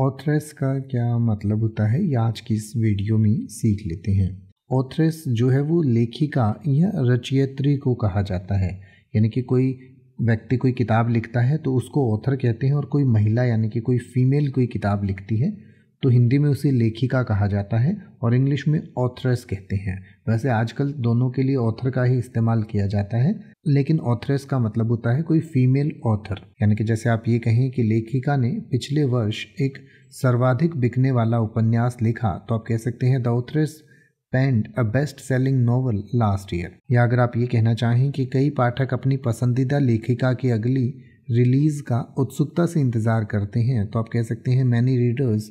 Authoress का क्या मतलब होता है? ये आज की इस वीडियो में सीख लेते हैं। ऑथरेस जो है वो लेखिका या रचयित्री को कहा जाता है। यानी कि कोई व्यक्ति कोई किताब लिखता है तो उसको ऑथर कहते हैं और कोई महिला यानी कि कोई फीमेल कोई किताब लिखती है। तो हिंदी में उसे लेखिका कहा जाता है और इंग्लिश में ऑथरेस कहते हैं। वैसे आजकल दोनों के लिए ऑथर का ही इस्तेमाल किया जाता है, लेकिन ऑथरेस का मतलब होता है कोई फीमेल ऑथर यानी कि जैसे आप ये कहें कि लेखिका ने पिछले वर्ष एक सर्वाधिक बिकने वाला उपन्यास लिखा तो आप कह सकते हैं the authoress penned a best selling novel last year या अगर आप ये कहना चाहें कि कई पाठक अपनी पसंदीदा लेखिका की अगली रिलीज़ का उत्सुकता से इंतज़ार करते हैं तो आप कह सकते हैं many readers